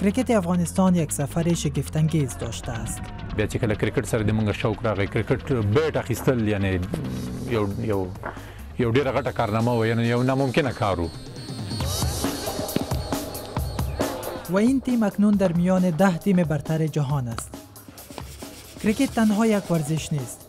کرکت افغانستان یک سفر شگفتانگیز داشته است بیا چې کله کرکټ سره د مونږ شوق راغی کرکټ بیټ اخیستل یعنی یو یو یو ډیره غټه کارنامه و یعنی یو ناممکنه کار و و این تیم اکنون در میان ده تیم برتر جهان است کرکت تنها یک ورزش نیست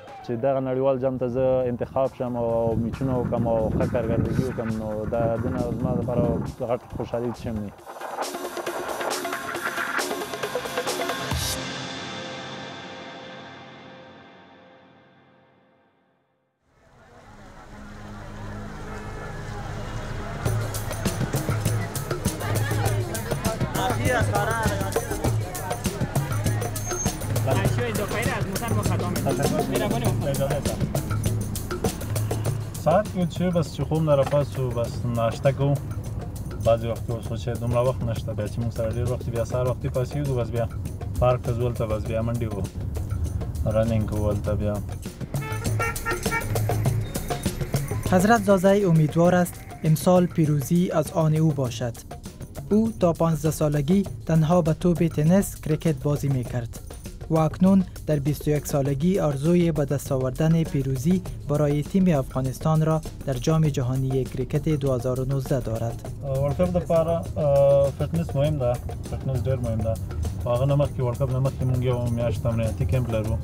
چې دغه نړیوال جام ته زه انتخاب شم او میچونه وکم او ښه کارګردګي وکم نو دا دونه زما لپاره غټ خوشحالي هیڅ شم نه ساعت کې چې بس چې خوب نه راپاسو بس ناشته کوو بعضې وخت کې اوس چې دومره وخت نشته بیا چې موږ سره ډېر وخت بیا سهار وختي پاسېږو بس بیا پارک ته ځو هلته بس بیا منډې وهو رننګ کوو هلته بیا حضرت زازی امیدوار است امسال پیروزی از آن او باشد او تا 15 سالگی تنها به توپ تنس کرکت بازی می کرد و اکنون در 21 سالگی آرزوی به دست آوردن پیروزی برای تیم افغانستان را در جام جهانی کرکت 2019 دارد. ورکب د پاره فټنس مهم ده، فټنس ډیر مهم ده. هغه نمخ کې ورکب نمخ کې مونږ یو میاشت تمریناتي کمپ لرو.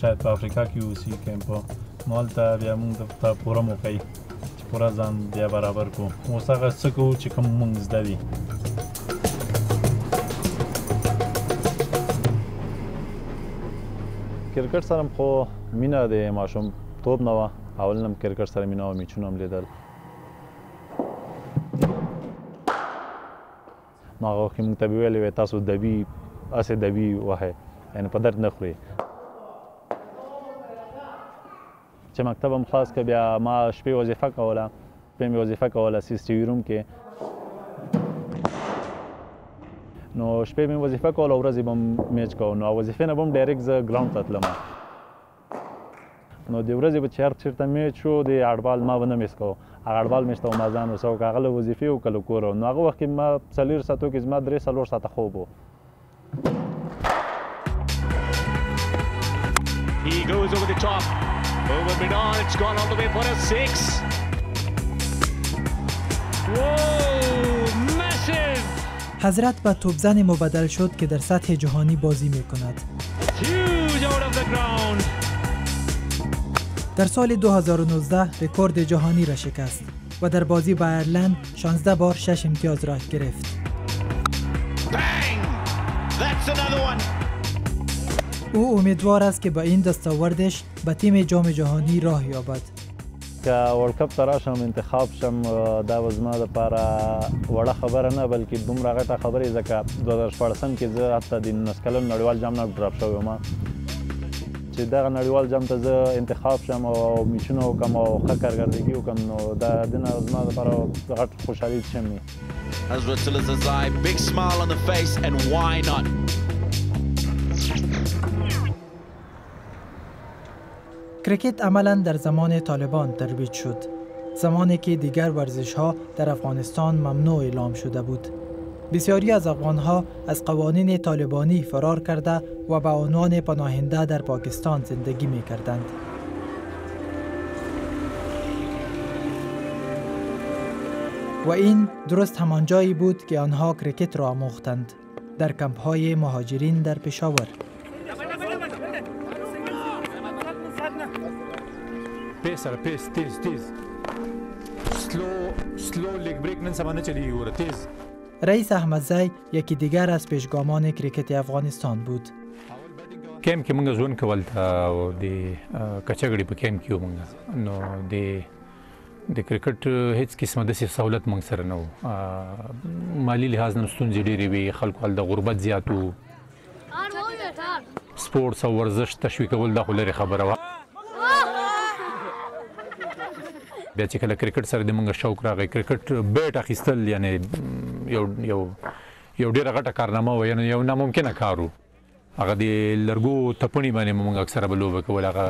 شاید په افریقا کې اوسي کیمپ نو هلته بیا موږ ته پوره موقع وي چې پوره ځان بیا برابر کړو اوس هغه څه کوو چې کوم موږ زده دي کرکټ سره خو مینه د ماشوم توب نه وه اول نم کرکټ سره مینه او میچونه هم لیدل نو هغه وخت کې موږ ته به ویلې وی تاسو دبی اسې دبی وهئ یعنې په درد نه خوري چې مکتب هم خلاص که بیا ما شپې وظیفه کوله شپې مې وظیفه کوله سی سي وي روم کې نو شپې مې وظیفه کوله ورځې به هم میچ کوو نو وظیفې نه به هم ډایرکټ زه ګراونډ ته تلم نو د ورځې به چې هر چېرته میچ و د هاډبال ما به نه میس کوو هغه هاډبال میچ ته به ما ځان رسوو که هغه له وظیفې و که له کوره نو هغه وخت کې ما څلور ساعتو کې زما درې څلور ساعته خوب و He goes over the top. Over Bidal, it's gone all the way for a six. Whoa! حضرت به توبزن مبدل شد که در سطح جهانی بازی می کند. در سال 2019 رکورد جهانی را شکست و در بازی با ایرلند 16 بار 6 امتیاز را گرفت. او امیدوار است که با این دستاوردش به تیم جام جهانی راه یابد. که ورلډ کپ ته راشم انتخاب شم دا به زما لپاره وړه خبره نه بلکې دومره غټه خبره ځکه 2014 کې زه حتی د 19 کلن نړیوال جام نه ډراپ شوی وم چې دغه نړیوال جام ته زه انتخاب شم او میچونه وکم او ښه کارګردګي وکم نو دا دنه زما لپاره غټ خوشحالي شم As Ratul is his eye, big smile on the face and why not? کرکت عملا در زمان طالبان ترویج شد زمانی که دیگر ورزش ها در افغانستان ممنوع اعلام شده بود بسیاری از افغان ها از قوانین طالبانی فرار کرده و به عنوان پناهنده در پاکستان زندگی می کردند و این درست همان جایی بود که آنها کرکت را آموختند در کمپ های مهاجرین در پشاور پیس سره پیس تیز تیز سلو سلو لیگ بریک نن سبا نه چلیږي ګوره تیز رئیس احمدزی یکی دیگر از پیشگامان کرکت افغانستان بود کیم کې موږ ژوند کول ته او د کچګړې په کیم کې موږ نو د د کرکټ هیڅ قسمه د سیف سہولت مونږ سره نه وو مالی لحاظ نن ستونزې ډېرې وي خلکو حال د غربت زیاتو سپورتس او ورزش تشویقول دا خو لري خبره وه بیا چې کله کرکټ سره د مونږ شوق راغی کرکټ بیټ اخیستل یعنی یو یو یو ډیره غټه کارنامه و یعنی یو ناممکنه کارو هغه د لرګو تپڼي باندې مو موږ اکثره به لوبه کوله هغه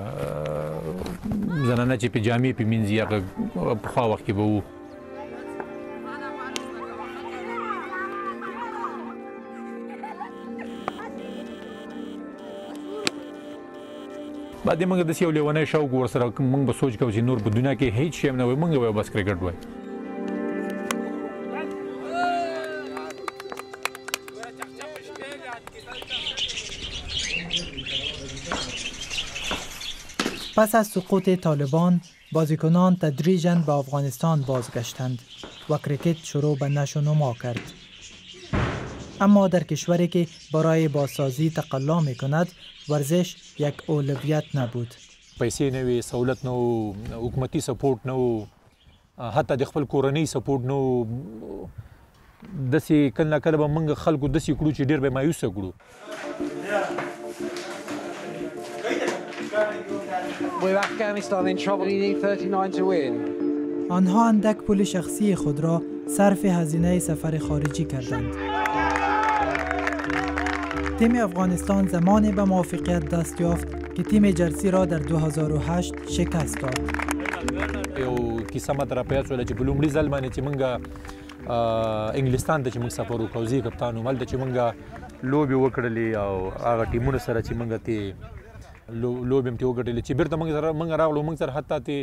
زنانه چې په جامې په مینځي هغه په خوا وخت کې به وو بعد موږ د سیو لیونه شوق ور سره موږ به سوچ کوو چې نور په دنیا کې هیڅ شی نه وي موږ به بس کرکټ وای پس از سقوط طالبان، بازیکنان تدریجا به افغانستان بازگشتند و کرکت شروع به نشو نما کرد. اما در کشوری که برای بازسازی تقلا می کند، ورزش یک اولویت نبود. پیسې نه وې، سهولت نه و، حکومتي سپورټ نه و، حتی د خپل کورنۍ سپورټ نه دسي کله نه کله به موږ خلکو دسي کړو چې ډیر به مایوسه کړو We're Afghanistan in trouble. You need 39 to win. آنها اندک پول شخصی خود را صرف هزینه سفر خارجی کردند. تیم افغانستان زمان به موافقیت دست یافت که تیم جرسی را در 2008 شکست داد. یو کیسه ماته را په یاد شوله چې په لومړي ځل باندې چې مونږ انګلستان ته چې مونږ سفر وکړو زه کپتان وم هلته چې مونږ لوبې وکړلې او هغه ټیمونو سره چې مونږ ته لوبې هم ترې وګټلې چې بېرته مونږ سره مونږ راغلو مونږ سره حتی ته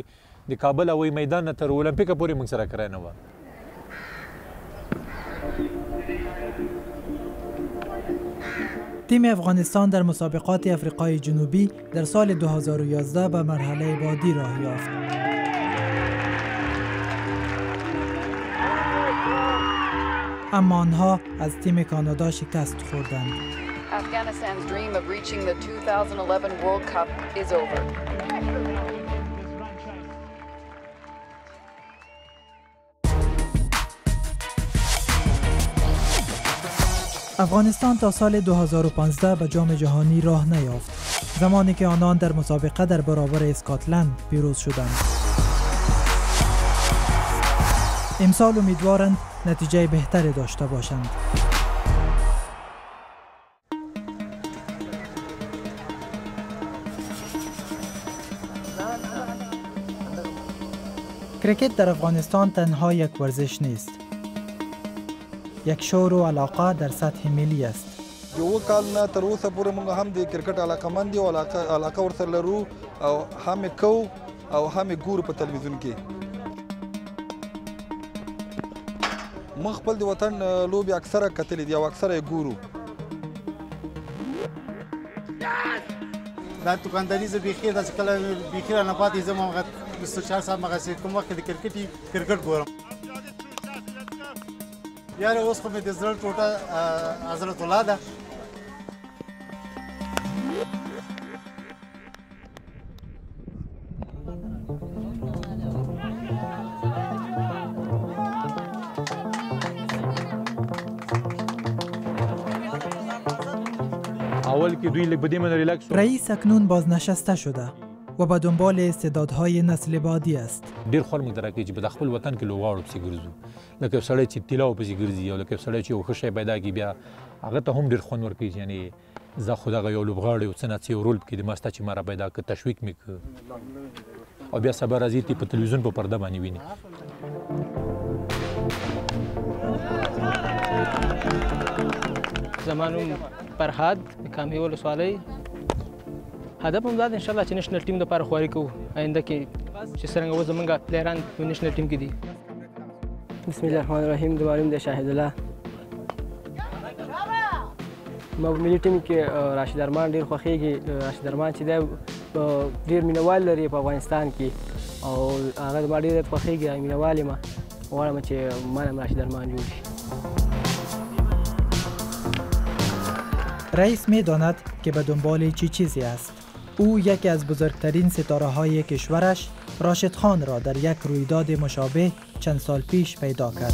د کابل هوایي میدان نه تر اولمپیکه پورې مونږ سره کرایه نه وه تیم افغانستان در مسابقات افریقای جنوبی در سال 2011 به مرحله بادی راه یافت. اما آنها از تیم کانادا شکست خوردند. افغانستان تا سال 2015 به جام جهانی راه نیافت زمانی که آنان در مسابقه در برابر اسکاتلند پیروز شدند امسال امیدوارند نتیجه بهتری داشته باشند کرکت در افغانستان تنها یک ورزش نیست یک شور و علاقه در سطح ملی است یو کال نه تر اوسه پورې موږ هم د کرکټ علاقه مند یو علاقه علاقه ورسره لرو او هم کو او هم یې ګورو په تلویزیون کې موږ خپل د وطن لوبې اکثره کتلې دي او اکثره یې ګورو دا دکانداري زه بیخي داسې کله بیخي رانه پاتې ځم هغه مستشار صاحب هغسې کوم وخت د کرکټ وي کرکټ ګورم یاره اوس خو مې د زړه ټوټه حضرت الله ده اول که دوی لبدی من ریلکس رئیس اکنون بازنشسته شده و به دنبال استعدادهای نسل بعدی است ډیر خور مونږ درکې چې په خپل وطن کې لوغاړو پسې ګرځو لکه سړی چې تلاو پسې ګرځي او لکه سړی چې وښه شي پیدا کی بیا هغه ته هم ډیر خون ورکړي یعنی زه خو دغه یو لوبغاړی او څه نا څه یو رول پکې دی ما ستا چې ما را پیدا کړ تشویق مې کړ او بیا سبا راځي تی په تلویزیون په پرده باندې ویني زمانوم فرهاد کامې ولسوالۍ هدف هم دا دی انشاءالله چې نېشنل ټیم دپاره خواري کوو آینده کې چې څرنګه اوس زمونږ پلیران په نېشنل ټیم کې دي بسم الله الرحمن الرحیم زما نوم دی شاهد الله ما په ملي ټیم کې راشد ارمان ډیر خوښیږي راشد ارمان چې دی ډیر مینوال لري په افغانستان کې او هغه زما ډیر خوښیږي مینوال یې ما غواړم چې ما هم راشد ارمان جوړ شي رئیس می داند که به دنبال چی چیزی است او یکی از بزرگترین ستاره های کشورش راشد خان را در یک رویداد مشابه چند سال پیش پیدا کرد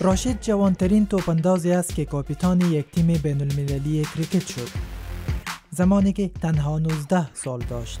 راشد جوانترین توپندازی است که کاپیتان یک تیم بین المللی کرکت شد زمانی که تنها 19 سال داشت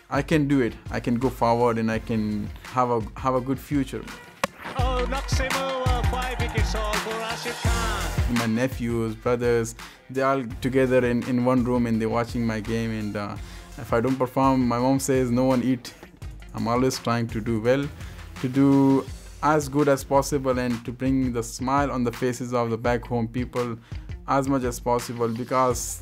i can do it i can go forward and i can have a have a good future oh, my nephews brothers they're all together in, in one room and they're watching my game and uh, if i don't perform my mom says no one eat I'm always trying to do well, to do as good as possible and to bring the smile on the faces of the back home people as much as possible because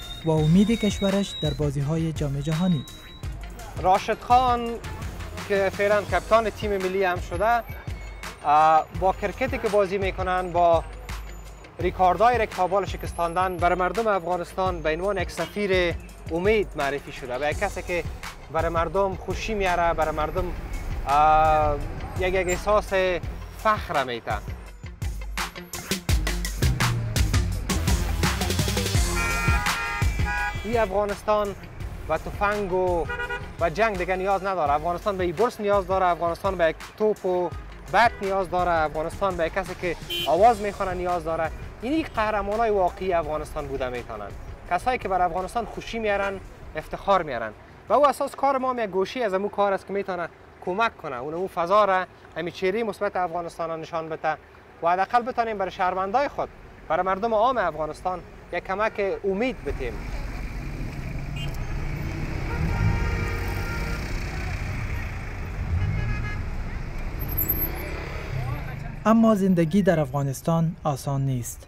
و امید کشورش در بازی های جام جهانی راشد خان که فعلا کپتان تیم ملی هم شده با کرکتی که بازی میکنن با ریکاردای کابل شکستاندن بر مردم افغانستان به عنوان یک سفیر امید معرفی شده به کسی که بر مردم خوشی میاره برای مردم یک احساس فخر میتن ای افغانستان و تفنگ و و جنگ دیگه نیاز نداره افغانستان به بورس نیاز داره افغانستان به یک توپ و بد نیاز داره افغانستان به کسی که آواز میخونه نیاز داره این قهرمانای واقعی افغانستان بوده میتونن کسایی که بر افغانستان خوشی میارن افتخار میارن و او اساس کار ما یک گوشی از امو کار است که میتونه کمک کنه اون او فضا را همین چری مثبت افغانستان را نشان بده و حداقل بتانیم برای شهروندای خود برای مردم عام افغانستان یک کمک امید بتیم اما زندگی در افغانستان آسان نیست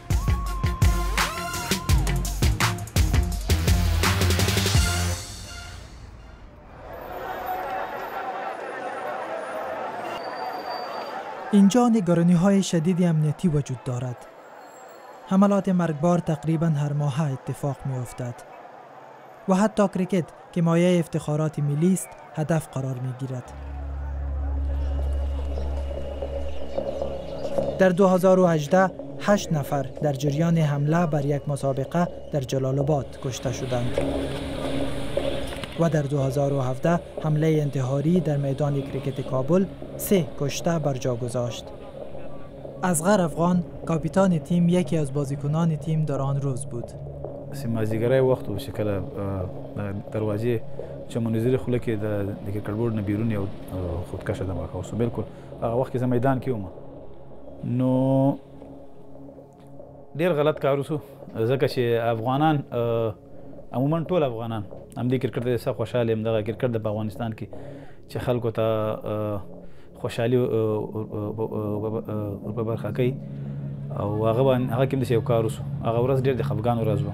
اینجا نگرانی های شدید امنیتی وجود دارد. حملات مرگبار تقریبا هر ماه اتفاق می افتد. و حتی کرکت که مایه افتخارات ملی است هدف قرار می گیرد. در 2018 8 نفر در جریان حمله بر یک مسابقه در جلال آباد کشته شدند. و در 2017 حمله انتحاری در میدان کریکت کابل سه کشته بر جا گذاشت. اصغر افغان کاپیتان تیم یکی از بازیکنان تیم در آن روز بود سیمازیګرای وخت و چې کله دروازې چې منظر خله کې د کرکټ بورډ نه بیرون یو خودکشه دماغ اوس بالکل هغه وخت کې زه میدان کې وم نو ډیر غلط کار وسو ځکه چې افغانان عموما ټول افغانان هم د کرکټ د څخه خوشاله هم د کرکټ د افغانستان کې چې خلکو ته خوشحالي په برخه کوي او هغه باندې هغه کوم څه یو کار وسو هغه ورځ ډیر د خفګان ورځ و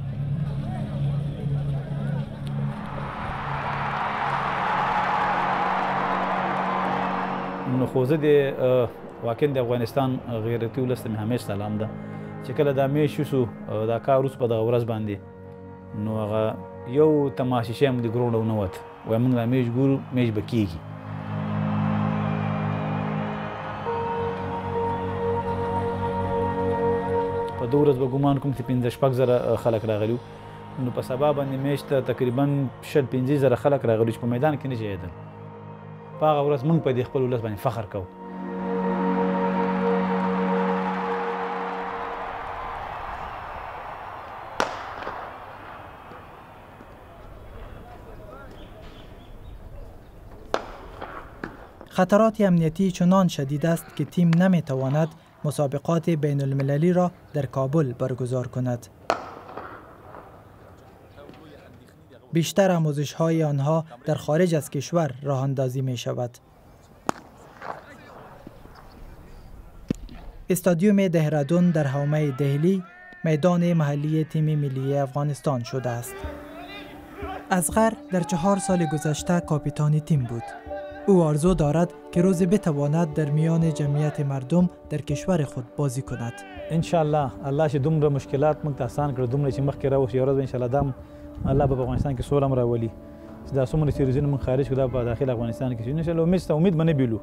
نو خو زه د واقعا د افغانستان غیرتی ولس ته مې همیش سلام ده چې کله دا میش شو دا کار اوس په دغه ورځ باندې نو هغه یو تماشې شم د ګروډ نه وت وای موږ دا میش ګورو میش بکیږي په دوه ورځ به ګومان کوم چې 15 شپږ زره خلک راغلي نو په سبا باندې میشته تقریبا شل 15 زره خلک راغلي چې په میدان کې نه جهیدل په هغه ورځ موږ په دې خپل ولس باندې فخر کوو خطرات امنیتی چنان شدید است که تیم نمیتواند مسابقات بین المللی را در کابل برگزار کند. بیشتر آموزش های آنها در خارج از کشور راه اندازی می شود. استادیوم دهرادون در حومه دهلی میدان محلی تیم ملی افغانستان شده است. اصغر در چهار سال گذشته کاپیتان تیم بود. او آرزو دارد که روز بتواند در میان جمعیت مردم در کشور خود بازی کند. ان شاء الله الله چې دومره مشکلات موږ ته اسان کړي دومره چې مخکې راوښي یو ورځ به ان شاء الله دام الله به په افغانستان کې سوله هم راولي چې دا څومره سیریزونه موږ خارج کړو دا په داخل افغانستان کې ان شاء الله امید ته امید باندې بیلو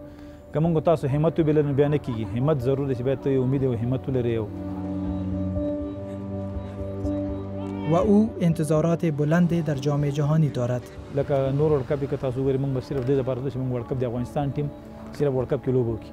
که موږ تاسو همت وبیل نو بیا نه کیږي همت ضرور دی چې باید ته امید او همت ولرې او و او انتظارات بلند در جام جهانی دارد لکه نور ورلد کپ که تاسو وګورئ موږ به صرف دې لپاره چې موږ ورلد کپ د افغانستان ټیم صرف ورلد کپ کې لوبه وکړي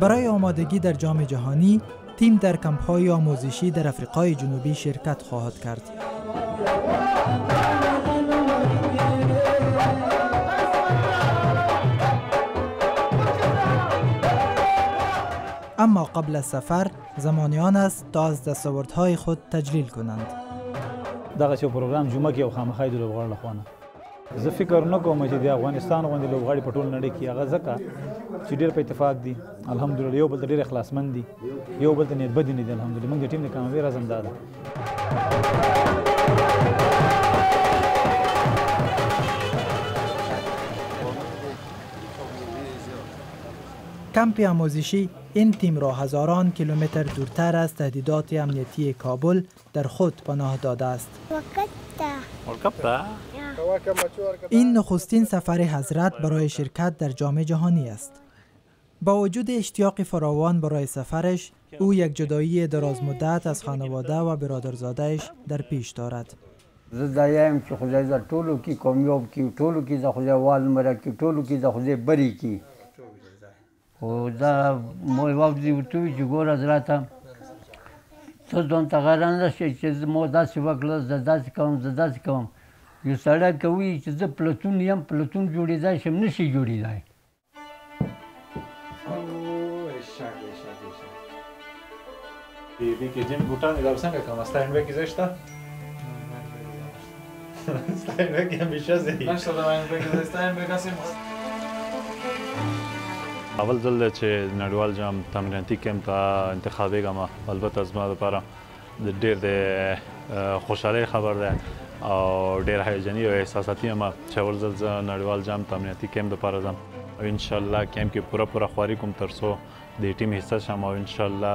برای آمادگی در جام جهانی تیم در کمپ های آموزشی در افریقای جنوبی شرکت خواهد کرد. اما قبل از سفر زمانیان است تا از دستاوردهای خود تجلیل کنند دغه پروګرام جمعه کې او خامخای د لوبغاړو لخوا زه فکر نه کوم چې د افغانستان غوندې لوبغاړي په ټول نړۍ کې هغه ځکه چې ډېر په اتفاق دي الحمدلله یو بل ته ډېر اخلاصمن دي یو بل ته نېبدي نه دي الحمدلله موږ د ټیم د کامیابۍ راز همدا ده کمپ آموزشی این تیم را هزاران کیلومتر دورتر از تهدیدات امنیتی کابل در خود پناه داده است. این نخستین سفر حضرت برای شرکت در جام جهانی است. با وجود اشتیاق فراوان برای سفرش، او یک جدایی دراز مدت از خانواده و برادرزادهش در پیش دارد. زه دعایم چی خدای د ټولو کی کامیاب کی ټولو کی د خدای والمره کی ټولو کی د خدای بری کی. او دا مو یو دی وتو چې ګور حضرت ته ځان ته غره نه شي چې مو داسې وکړه زه داسې کوم زه داسې کوم یو سړی کوي چې زه پلتون یم پلتون جوړېدای شم نه شي جوړېدای دې کې جن بوټان دا څنګه کوم ستا هنډ کې زشته Steinbeck همیشه زه یې نشته د وینبیک د ستاینبیک هسې اول ځل دی چې نړیوال جام تمریناتي کیمپ ته انتخابېږم البته زما لپاره د ډېر د خوشحالۍ خبر دی او ډېر هیجاني او احساساتي یم چې اول ځل زه نړیوال جام تمریناتي کیمپ دپاره ځم او انشاءالله کیمپ کې پوره پوره خواري کوم تر څو د ټیم حصه شم او انشاءالله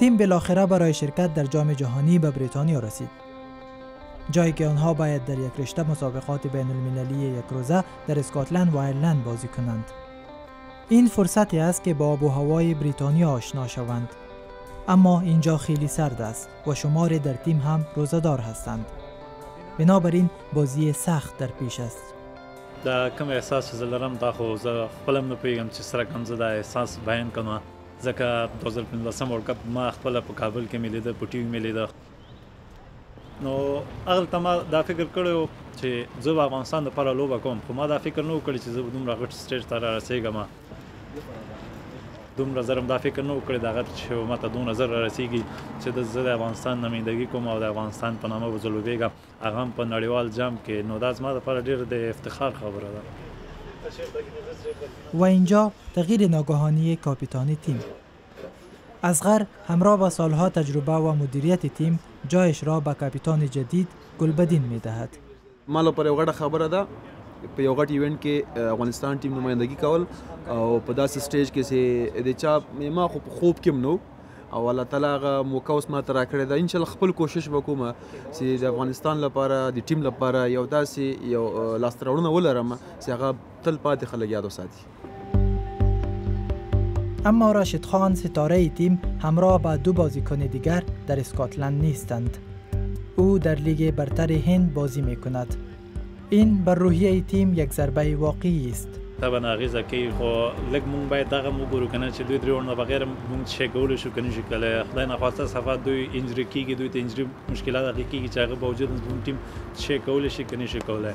تیم بالاخره برای شرکت در جام جهانی به بریتانیا رسید جایی که آنها باید در یک رشته مسابقات بین المللی یک روزه در اسکاتلند و ایرلند بازی کنند این فرصتی است که با آب و هوای بریتانیا آشنا شوند. اما اینجا خیلی سرد است و شماری در تیم هم روزه دار هستند. بنابراین بازی سخت در پیش است. دا کوم احساس چې زه لرم دا خو زه خپل هم نه پوهېږم چې سره کوم زه دا احساس بیان کړم ځکه 2015 ورلډ کپ ما خپله په کابل کې مې لیده په ټي وي مې لیده نو هغلته ما دا فکر کړی و چې زه به افغانستان دپاره لوبه کوم خو ما دا فکر نه و کړی چې زه به دومره غټ سټیج ته رارسېږم دومره زر هم دا فکر نه و کړی دا غټ چې به ماته دونه زر رارسېږي چې زه د افغانستان نمایندګي کوم او د افغانستان په نامه به زه لوبېږم هغه هم په نړیوال جام کې نو دا زما دپاره ډېر د افتخار خبره ده و اینجا تغییر ناگهانی کاپیتان تیم اصغر همراه با سالها تجربه و مدیریت تیم جایش را به کاپیتان جدید ګلبدین می دهد. ما لپاره یو غټه خبره ده په یو غټ ایونټ کې افغانستان ټیم نمایندګي کول او په داسې سټیج کې چې د چا ما خو په خوب کې نو او الله تعالی هغه موقع اوس ما ته راکړې ده ان شاء الله خپل کوشش وکوم چې د افغانستان لپاره د ټیم لپاره یو داسې یو لاسته راوړنه ولرم چې هغه تل پاتې خلک یاد وساتي اما راشد خان ستاره تیم همراه به دو بازیکن دیگر در اسکاتلند نیستند او در لیگ برتر هند بازی می کند این بر روحیه تیم یک ضربه واقعی است طبعا اغیزه کوي خو لږ مونږ باید دغه مو ګورو کنه چې دوی درې نه بغیر مونږ شي کول شو کنه شي کله خدای نه خواسته صفه دوی انجری کیږي دوی ته انجری مشکلات هغه کیږي چې هغه باوجود مونږ ټیم شي کول شي کنه شي کولای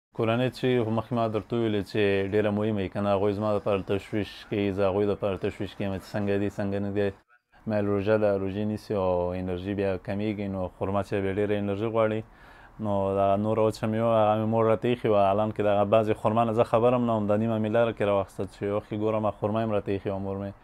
کورنۍ چي خو مخکي ما درته وويل چي ډيره مهمه يي کنه هغوي زما لپاره تشويش کوي زه هغوي لپاره تشويش کوم چي څنګه دي څنګه نه دي ميل روژه ده روژه نيسي او انرژي بيا کميږي نو خرما چي بيا ډيره انرژي غواړي نو دغه نوره وچه ميوه هغه مي مور راته ايښي وه حالان کي دغه بعضي خرما نه زه خبر هم نه وم دا نيمه مي لاره کي راواخيسته چي اوښکي ګورم خرما يم راته ايښي وه مور مي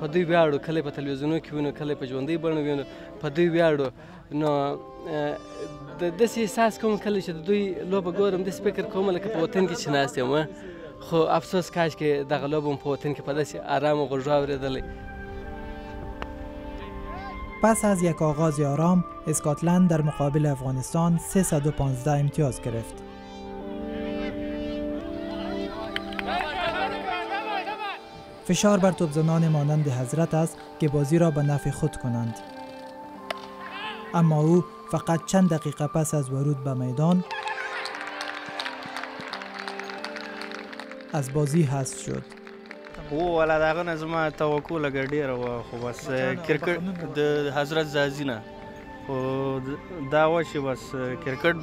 په دوی ویاړو کله په تلویزیونو کې وینو کله په ژوندۍ بڼه وینو په دوی ویاړو نو د داسې احساس کوم کله چې د دوی لوبه ګورم داسې فکر کوم لکه په وطن کې چې ناست یم خو افسوس کاش کې دغه لوبه هم په وطن کې په داسې آرام و غوږو اورېدلی پس از یک آغاز آرام اسکاتلند در مقابل افغانستان 315 امتیاز گرفت. فشار بر توپزنان مانند حضرت است که بازی را به نفع خود کنند. اما او فقط چند دقیقه پس از ورود به میدان از بازی حذف شد. هو والا د هغه نه زما توقع لګه ډیره وه خو بس کرکټ د حضرت ځاځي نه خو دا و چې بس کرکټ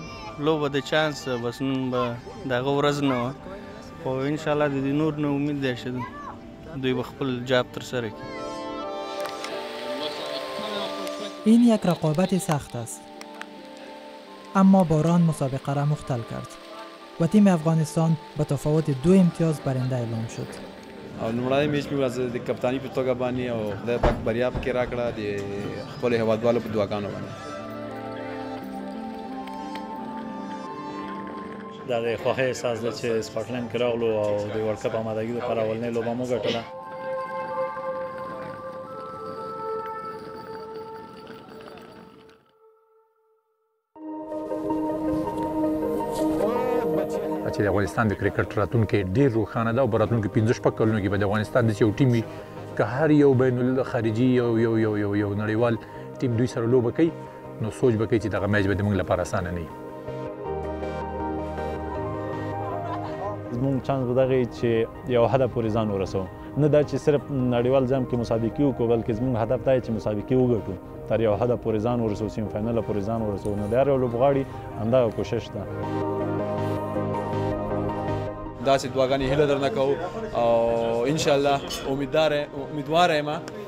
لوبه د چانس بس نن به د هغه ورځ نه وه خو ان شاء الله د دې نور نه امید دی چې دوی به خپل جاب تر سره کړي این یک رقابت سخت است اما باران مسابقه را مختل کرد و تیم افغانستان به تفاوت دو امتیاز برنده اعلام شد او نومړی میچ مې ورځ د کپتانی په توګه باندې او خدای پاک بریا پکې راکړه د خپل هوادوالو په دعاګانو باندې دا د خوښۍ احساس دی چې سکاټلند کې راغلو او د ورلډ کپ آمادګي لپاره اولنۍ لوبه مو ګټله چې د افغانستان د کرکټ راتلونکي ډیر روښانه ده او براتلونکي 15 شپږ کلونو کې به د افغانستان د یو ټیم که هر یو بین الخارجي یو یو یو یو نړیوال ټیم دوی سره لوبه کوي نو سوچ به کوي چې دغه میچ به د موږ لپاره اسانه نه وي زموږ چانس به دغه چې یو حد پورې ځان ورسو نه دا چې صرف نړیوال ځم کې مسابقې وکړو بلکې زموږ هدف دا چې مسابقې وګټو تر یو حد پورې ځان ورسو سیم فاینل پورې ځان ورسو نو دا یو لوبغاړي همدا کوشش ده داسې دعاګانې هیله درنه کوو او ان شاء الله امیدوار امیدوار یم